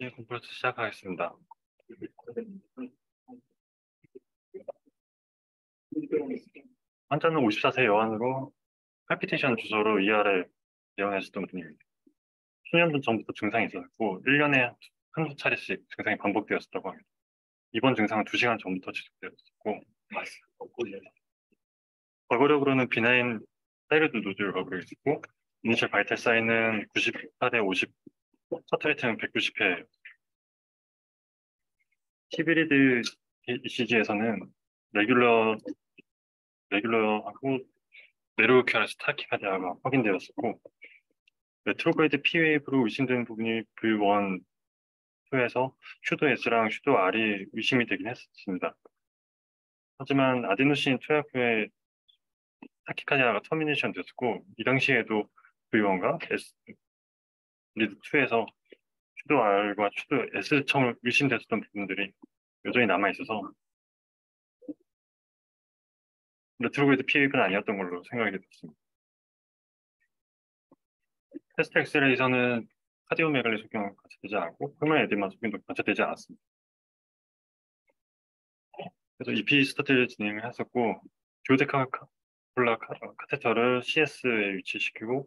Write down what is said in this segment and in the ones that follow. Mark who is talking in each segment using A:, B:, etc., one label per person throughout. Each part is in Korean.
A: 네, 공부를 시작하겠습니다. 환자는 54세 여환으로 팔피테이션 주소로 ER에 내원하셨던 분입니다. 수년 전부터 증상이 있었고 1년에 한두 차례씩 증상이 반복되었었다고 합니다. 이번 증상은 2시간 전부터 지속되었고 과거력으로는 비나인 사이로드 노즐과 그랬었고 initial vital sign은 94대 50, heart rate는 190회 12 lead ECG에서는 regular regular하고 narrow QRS tachycardia가 확인되었었고 retrograde P wave로 의심되는 부분이 V1, 2에서 pseudo S랑 pseudo R이 의심이 되긴 했습니다. 하지만 아데노신 투약 후에 tachycardia가 termination 됐었고 이 당시에도 V1과 S lead 2에서 pseudo R과 pseudo S처럼 의심됐었던 부분들이 여전히 남아 있어서 retrograde P wave는 아니었던 걸로 생각이 됐습니다. chest 엑스레이에서는 cardiomegaly 소견 관찰되지 않고 혈관 edema 소견도 관찰되지 않았습니다. 그래서 EP study를 진행을 했었고 duodecapolar 카테터를 CS에 위치시키고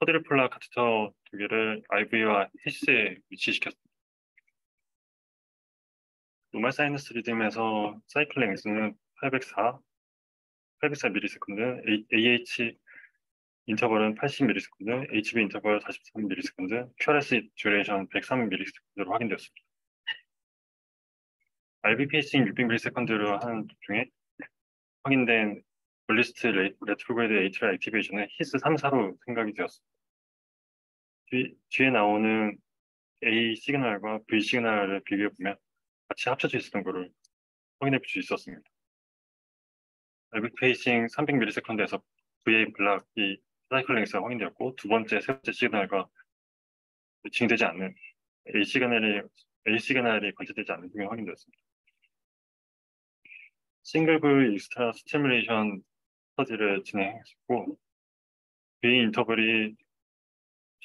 A: quadripolar 카테터 두 개를 RV와 His에 위치시켰습니다. normal sinus rhythm에서 cycle length는 804, 804ms, AH 인터벌은 80ms, HV interval 43ms, QRS duration 103ms로 확인되었습니다. RV pacing 600ms로 하는 중에 확인된 earliest retrograde atrial activation은 His 3, 4로 생각이 되었습니다. 뒤, 뒤에 나오는 A 시그널과 V 시그널을 비교해 보면 같이 합쳐져 있었던 것을 확인해 볼 수 있었습니다. RV pacing 300ms에서 VA 블락이 사이클 랭스가 확인되었고 두 번째, 세 번째 signal과 매칭되지 않는 A 시그널이 A 시그널이 관찰되지 않는 부분이 확인되었습니다. 싱글 V 익스트라 스티뮬레이션 스터디를 진행했고 VA 인터벌이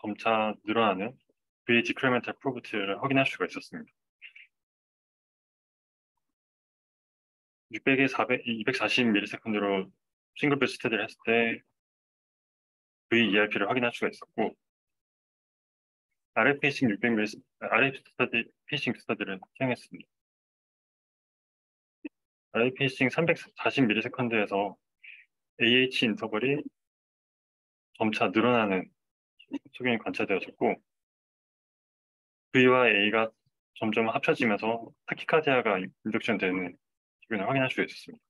A: 점차 늘어나는 VA 디크리멘탈 프로브트를 확인할 수가 있었습니다. 600에 400, 240ms로 single V extra를 했을 때 VERP를 확인할 수가 있었고 RF 페이싱 600ms, RF 스터디, 페이싱 스터디를 사용했습니다. RF 페이싱 340ms에서 AH 인터벌이 점차 늘어나는 소견이 관찰되었고 V와 A가 점점 합쳐지면서 tachycardia가 induction 되는 소견을 확인할 수 있었습니다.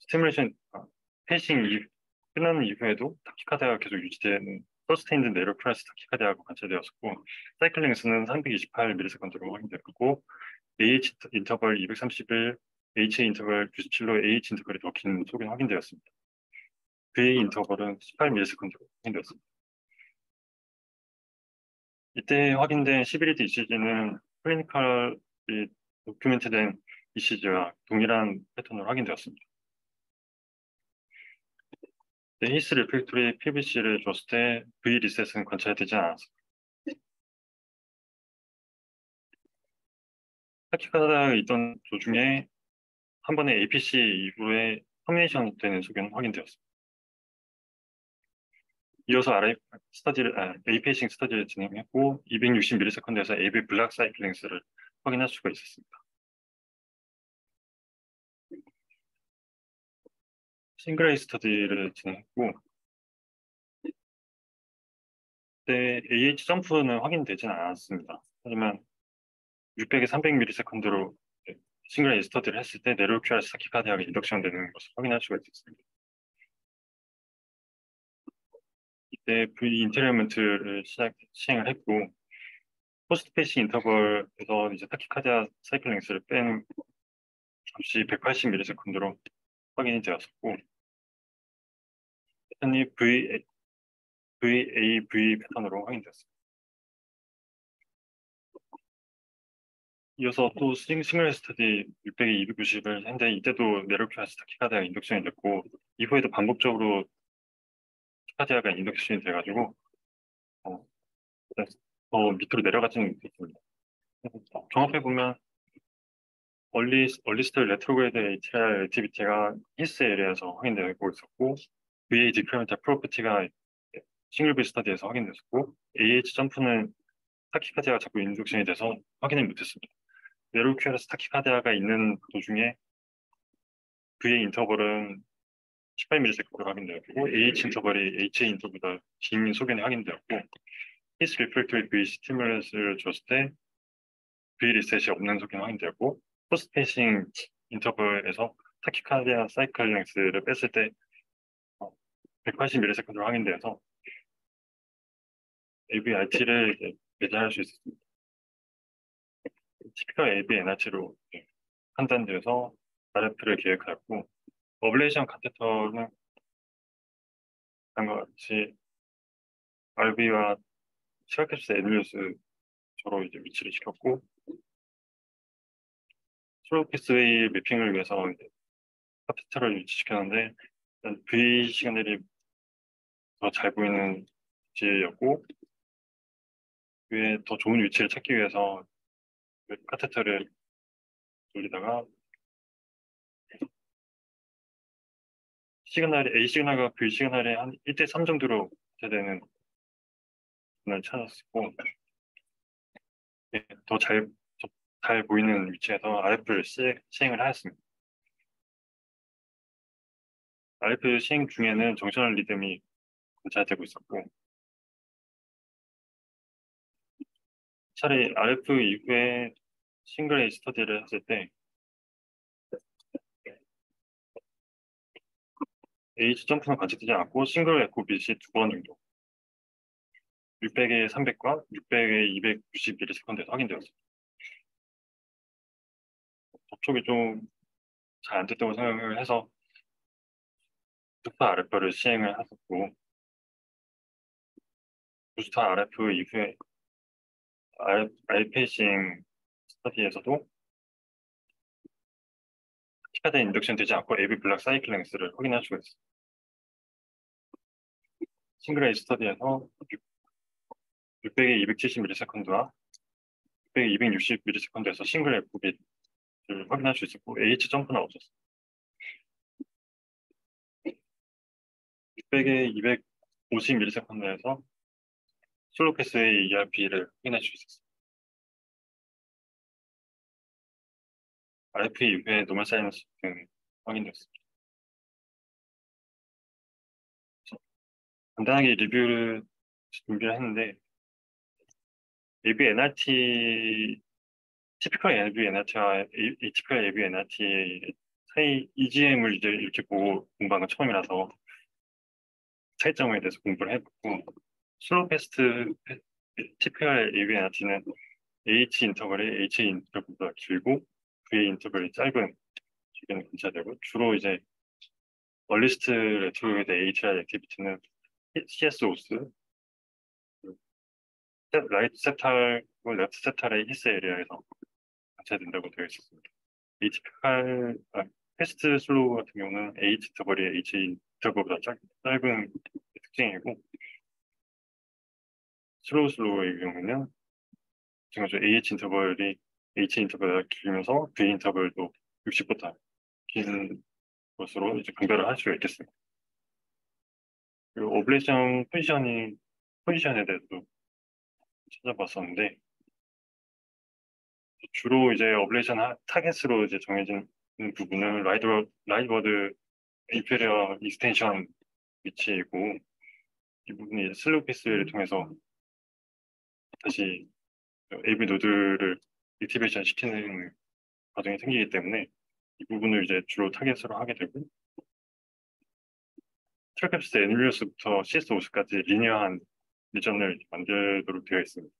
A: stimulation pacing 이 끝나는 이후에도 tachycardia가 계속 유지되는 sustained narrow QRS tachycardia가 관찰되었었고 cycle length는 328ms로 확인되었고 AH 인터벌 231, H 인터벌 97로 AH 인터벌이 더긴 소견 확인되었습니다. VA 인터벌은 18ms로 확인되었습니다. 이때 확인된 11일 ECG는 클리니컬이 document된 ECG와 동일한 패턴으로 확인되었습니다. 네, His refractory PVC를 줬을 때 V 리셋은 관찰되지 않았습니다. tachycardia가 있던 도중에 한 번에 APC 이후에 termination 되는 소견 확인되었습니다. 이어서 RA study를, 아, A 페이싱 스터디를 진행했고 260ms에서 AB 블락 사이클링스를 확인할 수가 있었습니다. single A study를 진행했고 그때 AH jump는 확인되지는 않았습니다. 하지만 600에 300ms로 single A study를 했을 때 narrow QRS tachycardia가 induction 되는 것을 확인할 수가 있었습니다. 이때 V 인테리어먼트를 시작, 시행을 했고 post pacing interval에서 이제 tachycardia cycle length를 뺀 잠시 180ms로 확인이 되었었고 패턴이 V, VAV 패턴으로 확인되었습니다. 이어서 또 싱, single study 600에 290을 했는데 이때도 narrow QRS tachycardia가 induction이 됐고 이후에도 반복적으로 tachycardia가 induction이 돼가지고 어, 더 밑으로 내려가지는 못했습니다. 종합해 보면 얼리 얼리스트 레트로그레이드 HL 액티비티가 히스 에리아에서 확인되고 있었고 VA 디크리멘탈 프로퍼티가 싱글 비 스터디에서 확인됐었고 AH 점프는 타키카디아가 자꾸 인덕션이 돼서 확인을 못했습니다. narrow QRS tachycardia가 있는 도중에 VA 인터벌은 18ms로 확인되었고 AH 인터벌이 HA 인터보다 긴 소견이 확인되었고 히스 리플렉터리 V 스티뮬러스를 줬을 때 V 리셋이 없는 소견이 확인되었고 post pacing interval에서 tachycardia cycle length를 뺐을 때 180ms로 확인되어서 AVRT를 배제할 수 있었습니다. typical AVNRT로 판단되어서 RF를 계획하였고 ablation 카테터는 다음과 같이 RB와 tricuspid annulus 저로 이제 위치를 시켰고 slow pathway mapping을 위해서 카테터를 위치시켰는데 V 시그널이 더 잘 보이는 위치였고 위에 더 좋은 위치를 찾기 위해서 카테터를 돌리다가 시그널이 A 시그널과 V 시그널이 한 1대 3 정도로 되는 을 찾았고 네, 더잘 잘 보이는 위치에서 RF를 시행을 하였습니다. RF 시행 중에는 junctional rhythm이 관찰되고 있었고 차라리 RF 이후에 싱글 A 스터디를 했을 때 H 점프는 관측되지 않고 single echo beat이 두 번 정도 600에 300과 600에 260 millisecond에서 확인되었습니다. 접촉이 좀 잘 안 됐다고 생각을 해서 booster RF를 시행을 했었고 booster RF 이후에 RA pacing study에서도 tachycardia induction 되지 않고 AB 블락 사이클 랭스를 확인할 수가 있습니다. 싱글 A 스터디에서 600에 270ms와 600에 260ms에서 싱글 FB를 확인할 수 있었고 H 점프는 없었어요. 600에 250ms에서 slow path의 ERP를 확인할 수 있었어요. RF 이후에 normal sinus rhythm 확인되었습니다. 간단하게 리뷰를 준비를 했는데 AV NRT 티피컬 AV NRT와 atypical AV NRT 사이 EGM을 이제 이렇게 보고 공부한 건 처음이라서 차이점에 대해서 공부를 해봤고 슬로우 패스트 티피컬 AV NRT는 H 인터벌이 H 인터벌보다 길고 VA 인터벌이 짧은 기간이 관찰되고 주로 이제 얼리스트 레트로이드 HI 액티비티는 CS 오스 라이트 세탈, 레프트 세탈의 히스 에리아에서 관찰된다고 되어 있었습니다. H피칼, 아, fast slow 같은 경우는 H 인터벌이 H 인터벌보다 짧, 짧은 특징이고 slow slow의 경우는 지금 AH 인터벌이 H 인터벌보다 길면서 V 인터벌도 60보다 긴 것으로 이제 분별을 할 수가 있겠습니다. 그리고 ablation position이 position에 대해서도 찾아봤었는데 주로 이제 ablation target으로 이제 정해진 부분은 right rightward inferior extension 위치이고 이 부분이 slow path를 통해서 다시 AV 노드를 액티베이션 시키는 과정이 생기기 때문에 이 부분을 이제 주로 target으로 하게 되고 트랙캡스 애니리어스부터 CS50까지 리니어한 lesion을 만들도록 되어 있습니다.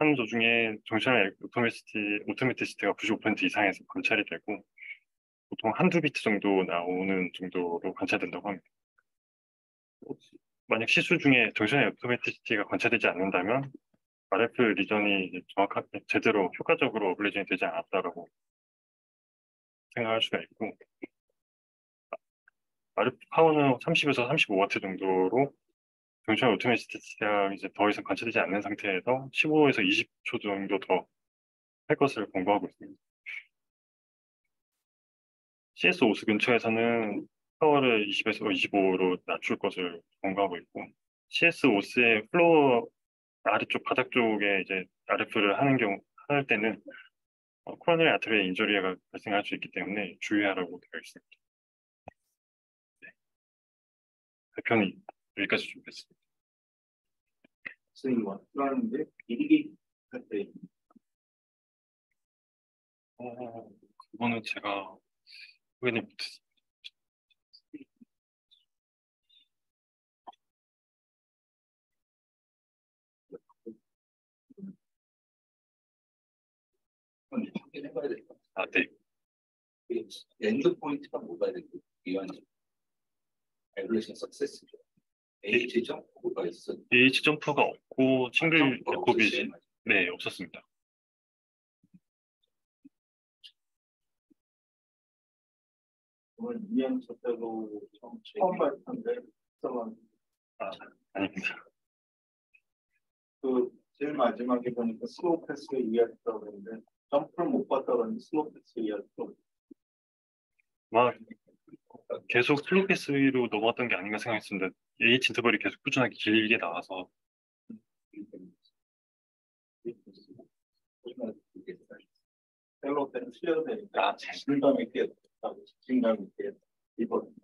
A: 한 도중에 junctional automaticity, automaticity가 95% 이상에서 관찰이 되고 보통 한두 비트 정도 나오는 정도로 관찰된다고 합니다. 만약 시술 중에 junctional automaticity가 관찰되지 않는다면 RF 리전이 정확하게 제대로 효과적으로 ablation이 되지 않았다라고 생각할 수가 있고 RF 파워는 30에서 35W 정도로 junctional automaticity가 이제 더 이상 관찰되지 않는 상태에서 15에서 20초 정도 더 할 것을 권고하고 있습니다. CS os 근처에서는 power를 20에서 25로 낮출 것을 권고하고 있고 CS os의 floor 아래쪽 바닥 쪽에 이제 RF를 하는 경우 할 때는 어, coronary artery에 injury가 발생할 수 있기 때문에 주의하라고 되어 있습니다. 네. 발표는 여기까지 준비했습니다.
B: 선생님 왔라는데 일기 할때
A: 어, 그거는 제가 확인을 못했습니
B: 확인해 봐야 될것 같아요.
A: 아, 네.
B: 엔드 포인트가 뭐가 되고 이완 에블레이션 석세스죠. H죠? 뭐가 있어?
A: H 점프가 없고 싱글
B: 어,
A: 에코비지 네 없었습니다.
B: 오늘 이행 첫째로 처음 봤는데
A: 아, 아닙니다.
B: 그 제일 마지막에 보니까 슬로우 패스 이해했다고 그러는데 점프를 못 봤다고 하는데 슬로우 패스 이해했고
A: 막 계속 슬로패스로 넘어갔던 게 아닌가 생각했습니다. H 인터벌이 계속 꾸준하게 길게 나와서.
B: 셀로 때는 틀려도 되니까 자신감 있게 자신감 있게 이번